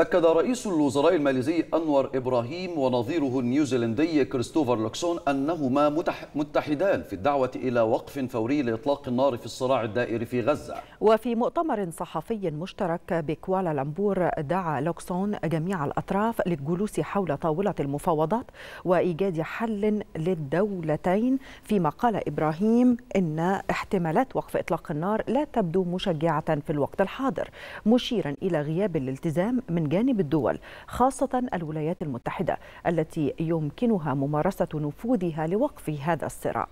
أكد رئيس الوزراء الماليزي أنور إبراهيم ونظيره النيوزيلندي كريستوفر لوكسون أنهما متحدان في الدعوة إلى وقف فوري لإطلاق النار في الصراع الدائر في غزة. وفي مؤتمر صحفي مشترك بكوالالمبور دعا لوكسون جميع الأطراف للجلوس حول طاولة المفاوضات وإيجاد حل للدولتين فيما قال إبراهيم إن احتمالات وقف إطلاق النار لا تبدو مشجعة في الوقت الحاضر مشيرا إلى غياب الالتزام من جانب الدول خاصة الولايات المتحدة التي يمكنها ممارسة نفوذها لوقف هذا الصراع.